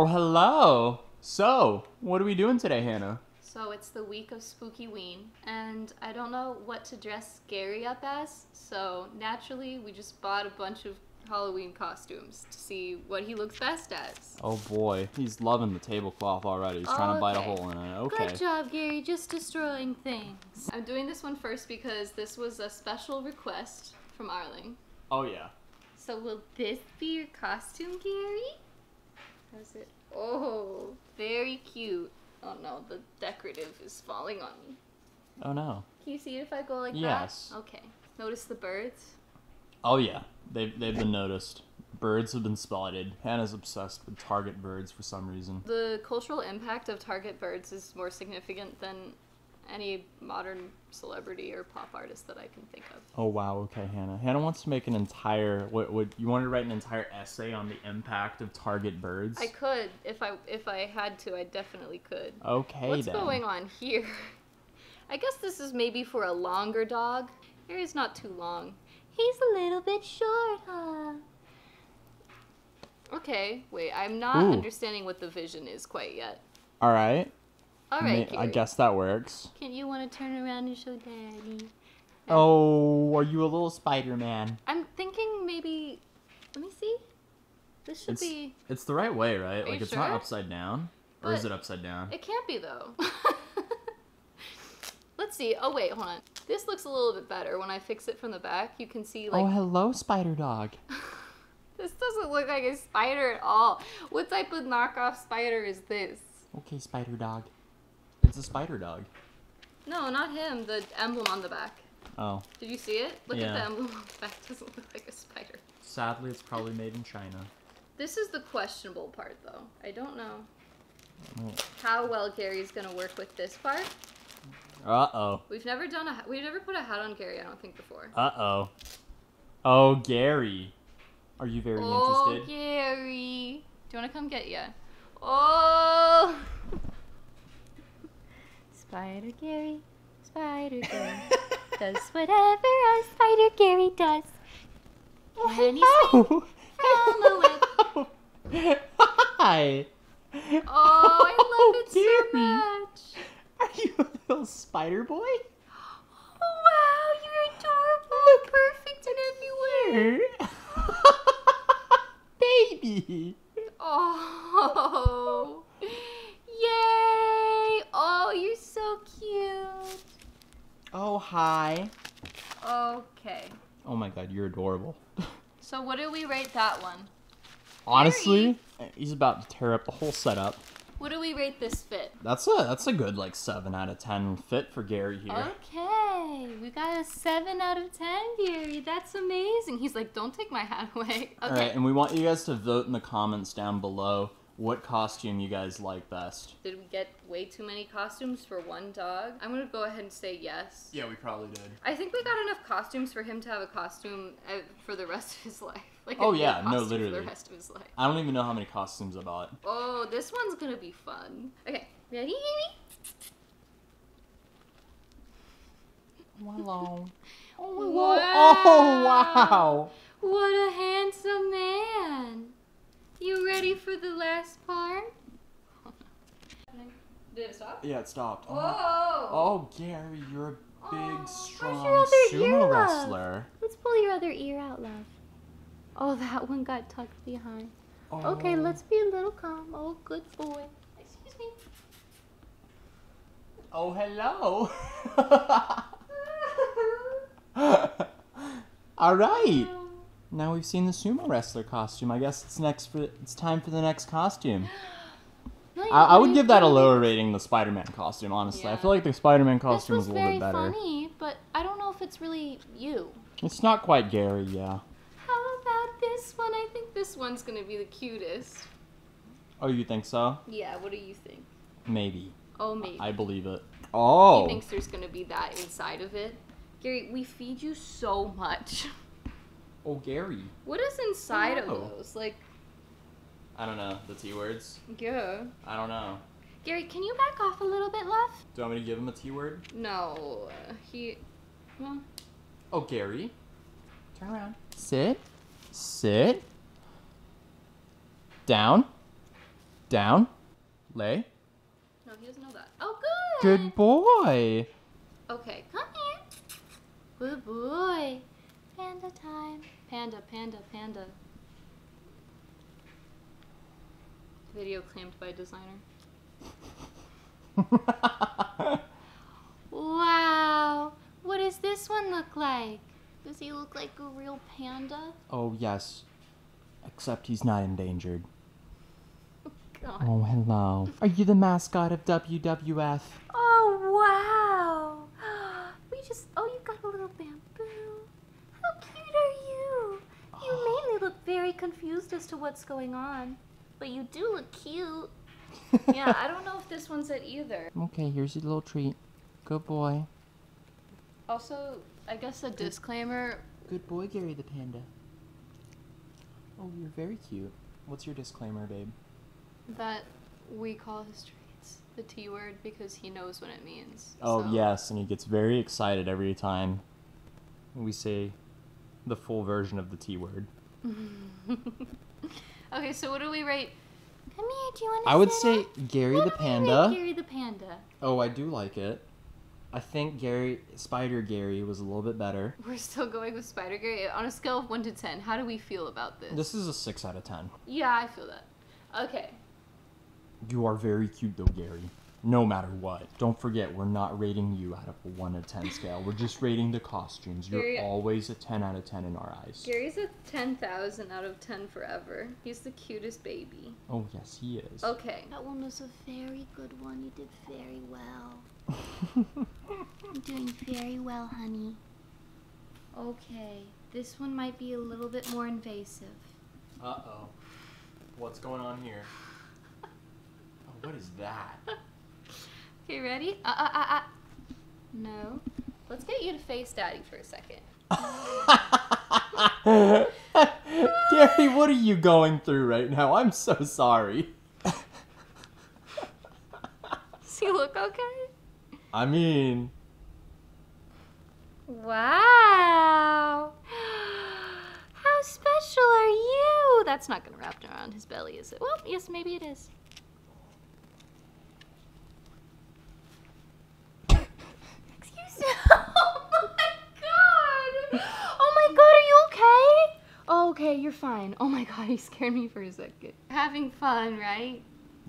Oh, hello. So, what are we doing today, Hannah? So it's the week of Spooky Ween, and I don't know what to dress Gary up as, so naturally we just bought a bunch of Halloween costumes to see what he looks best as. Oh boy, he's loving the tablecloth already. He's trying to bite a hole in it. Okay. Good job, Gary, just destroying things. I'm doing this one first because this was a special request from Arling. Oh yeah. So will this be your costume, Gary? How's it? Oh, very cute. Oh no, the decorative is falling on me. Oh no. Can you see it if I go like Yes. that? Okay. Notice the birds? Oh yeah. They've they've been noticed. Birds have been spotted. Hannah's obsessed with target birds for some reason. The cultural impact of target birds is more significant than any modern celebrity or pop artist that I can think of. Oh wow. Okay, Hannah. Hannah wants to make an entire. What? What? You want to write an entire essay on the impact of target birds? I could if I if I had to, I definitely could. Okay What's then. going on here? I guess this is maybe for a longer dog. Harry's not too long. He's a little bit short, huh? Okay, wait, I'm not Ooh. understanding what the vision is quite yet. All right. All Ma- I guess that works. Can you want to turn around and show Daddy? Oh, are you a little Spider-Man? I'm thinking maybe. Let me see. This should It's, be. it's the right way, right? Are like it's not upside down, or is it upside down? It can't be though. Let's see. Oh wait, hold on. This looks a little bit better when I fix it from the back. You can see oh, like oh, hello, Spider Dog. this doesn't look like a spider at all. What type of knockoff spider is this? Okay, Spider Dog. A Spider Dog. No, not him. The emblem on the back. Oh, Did you see it? Look at Yeah. the emblem on the back. It doesn't look like a spider. sadly, it's probably made in China. This is the questionable part, though. I don't know Oh. how well Gary's gonna work with this part. Uh oh. We've never done a we've never put a hat on Gary. I don't think before. Uh oh. Oh, Gary. Are you very oh, interested? Oh Gary, do you want to come get ya? Oh, Spider Gary, Spider Gary does whatever a Spider Gary does. When he's Oh. from a web. Hi. Oh, I love it so Gary. much. Are you a little spider boy? Oh wow, you're adorable, perfect in every way. Baby. Oh, yay! Oh, you're so cute. Oh, hi. Okay. Oh my god, you're adorable. So what do we rate that one? Honestly, he's about to tear up the whole setup. What do we rate this fit? That's a that's a good like seven out of ten fit for Gary here. Okay, we got a seven out of ten, Gary. That's amazing. He's like, don't take my hat away. Okay. All right, and we want you guys to vote in the comments down below what costume you guys like best. Did we get way too many costumes for one dog? I'm gonna go ahead and say yes. Yeah, we probably did. I think we got enough costumes for him to have a costume uh, for the rest of his life. Like Oh, yeah, no, costume For literally. the rest of his life. I don't even know how many costumes I bought. Oh, this one's gonna be fun. Okay, ready? Oh, hello. Wow. Oh wow. What a handsome man! You ready for the last part? Did it stop? Yeah, it stopped. Uh-huh. Whoa! Oh, oh Gary, you're a Oh, big, where's strong sumo earlobe? wrestler. Let's pull your other ear out, love. Oh, that one got tucked behind. Okay, Oh. let's be a little calm. Oh, good boy. Excuse me. Oh, hello. All right. Now we've seen the sumo wrestler costume. I guess it's next for it's time for the next costume. I, I would give that a lower rating. The Spider-Man costume, honestly. I feel like the Spider-Man costume was was a little very bit better. funny, but I don't know if it's really you. It's not quite Gary, yeah. How about this one? I think this one's gonna be the cutest. Oh, you think so? Yeah, what do you think? Maybe. Oh, maybe. I believe it. Oh. He thinks there's gonna be that inside of it. Gary, we feed you so much. Oh, Gary. What is inside Oh. of those? Like, I don't know the T words. yeah. I don't know. Gary, can you back off a little bit, love? Do you want me to give him a T word? No, he. Well, Oh, Gary. Turn around. Sit. Sit. Down. Down. Lay. No, he doesn't know that. Oh, good. Good boy. Okay, come here. Good boy. Panda time. Panda, panda, panda. Video claimed by designer. Wow. What does this one look like? Does he look like a real panda? oh, yes. Except he's not endangered. God. Oh, hello. Are you the mascot of WWF? Oh, wow. We just. Oh, you got a little bamboo. How cute are you? You mainly look very confused as to what's going on. But you do look cute. yeah, I don't know if this one's it either. Okay, here's your little treat. Good boy. Also, I guess a disclaimer Good boy, Gary the panda. Oh, you're very cute. What's your disclaimer, babe? that we call his treats the T word because he knows what it means. Oh, so- yes, and he gets very excited every time we say the full version of the T word. okay, so what do we rate? Come here, do you want to I would say Gary the panda. Gary the panda. Oh, I do like it. I think Gary, Spider Gary, was a little bit better. We're still going with Spider Gary on a scale of one to ten. How do we feel about this? This is a 6 out of 10. Yeah, I feel that. Okay. You are very cute, though, Gary. No matter what. Don't forget, we're not rating you out of a 1 to 10 scale. We're just rating the costumes. You're Gary- always a 10 out of 10 in our eyes. Gary's a 10,000 out of 10 forever. He's the cutest baby. Oh, yes, he is. Okay. That one was a very good one. You did very well. You're doing very well, honey. Okay. This one might be a little bit more invasive. Uh oh. What's going on here? Oh, what is that? Okay, ready? Uh, uh, uh, uh. No. Let's get you to face daddy for a second. Gary, what are you going through right now? I'm so sorry. Does he look okay? I mean, Wow. How special are you? That's not going to wrap around his belly, is it? Well, yes, maybe it is. Excuse me. Oh my god. Oh my god, are you okay? Oh, okay, you're fine. Oh my god, you scared me for a second. Having fun, right?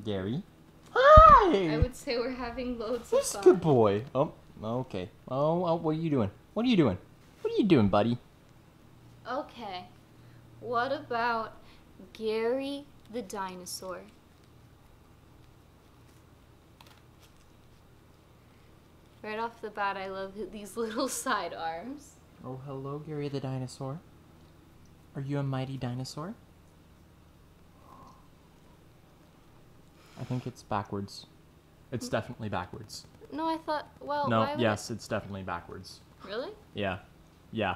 Gary. Hi. I would say we're having loads This of fun. good boy. Oh, okay. Oh, oh, what are you doing? What are you doing? What are you doing, buddy? Okay. What about Gary the dinosaur? Right off the bat, I love these little side arms. Oh, hello, Gary the dinosaur. Are you a mighty dinosaur? I think it's backwards. It's definitely backwards. No, I thought. Well, no, why would yes, it's definitely backwards. Really? Yeah. Yeah.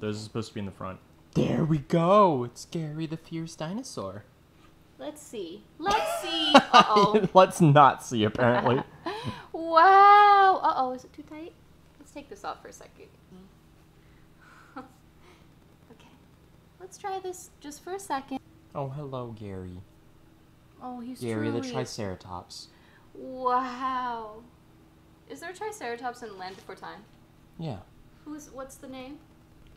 Those are supposed to be in the front. There we go. It's Gary the fierce dinosaur. Let's see. Let's see. Uh oh. Let's not see, apparently. wow. Uh oh. Is it too tight? Let's take this off for a second. okay. Let's try this just for a second. oh, hello, Gary. Oh, he's Gary the Triceratops. Wow. Is there a Triceratops in Land Before Time? Yeah. Who's what's the name?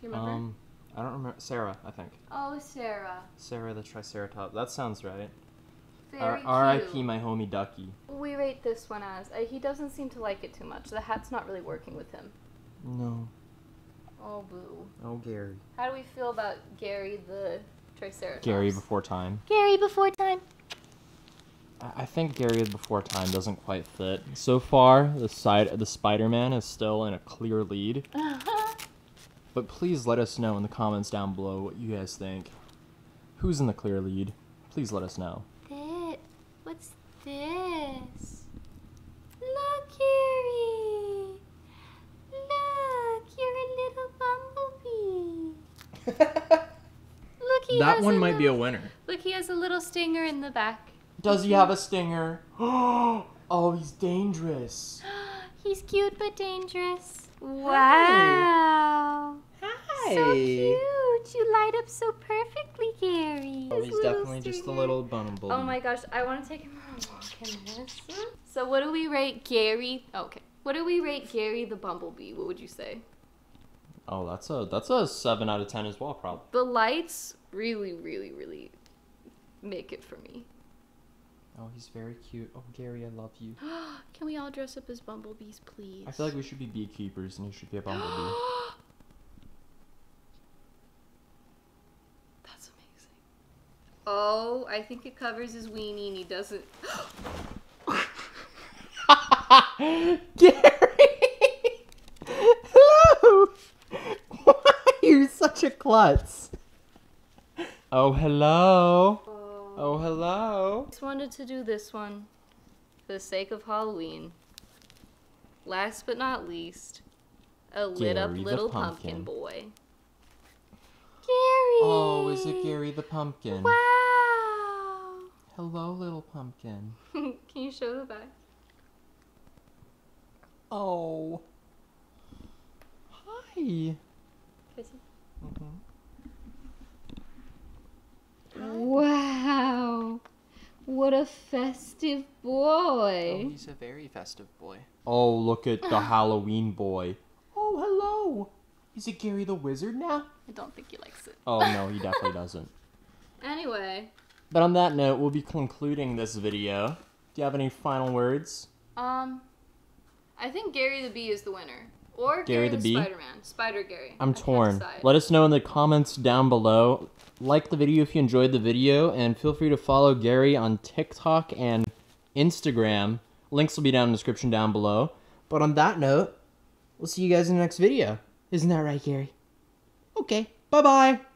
Do you remember? Um, I don't remember. Cera, I think. oh, Cera. Cera the Triceratops. That sounds right. Very cute. R.I.P. my homie Ducky. We rate this one as uh, he doesn't seem to like it too much. The hat's not really working with him. No. Oh boo. Oh, Gary. How do we feel about Gary the Triceratops? Gary before time. Gary before time. I I think Gary before time doesn't quite fit. So far, the side the Spider-Man is still in a clear lead. Uh-huh. But please let us know in the comments down below what you guys think. Who's in the clear lead? Please let us know. That. What's this? Look, he that has one a might be a winner. Look, he has a little stinger in the back. Does he have a stinger? Oh, he's dangerous. He's cute but dangerous. Wow. Hi. So cute. you light up so perfectly, Gary? Oh, This he's little definitely just a little bumblebee. Oh my gosh, I want to take him on a walk in this. So, what do we rate Gary? Okay. What do we rate Gary the Bumblebee? What would you say? Oh, that's a that's a seven out of ten as well, probably. The lights really, really, really make it for me. Oh, he's very cute. Oh, Gary, I love you. Can we all dress up as bumblebees, please? I feel like we should be beekeepers, and you should be a bumblebee. That's amazing. Oh, I think it covers his weenie and he doesn't. Gary! Hello! Why are you such a klutz? Oh, hello. Oh. oh, hello. I Just wanted to do this one for the sake of Halloween. Last but not least, a lit up Gary the little pumpkin. pumpkin. boy. Gary! Oh, is it Gary the pumpkin? Wow! Hello, little pumpkin. Can you show the back? Oh. Hi. What a festive boy! he's a very festive boy. Oh, look at the Halloween boy. Oh, hello. Is it Gary the Wizard now? I don't think he likes it. Oh, no, he definitely doesn't. Anyway, But on that note, we'll be concluding this video. Do you have any final words? um, I think Gary the Bee is the winner. Or Gary Gary, the Bee? Spider-Man. Spider Gary. I'm I torn. Let us know in the comments down below. Like the video if you enjoyed the video, and feel free to follow Gary on TikTok and Instagram. Links will be down in the description down below. But on that note, we'll see you guys in the next video. Isn't that right, Gary? Okay, bye bye.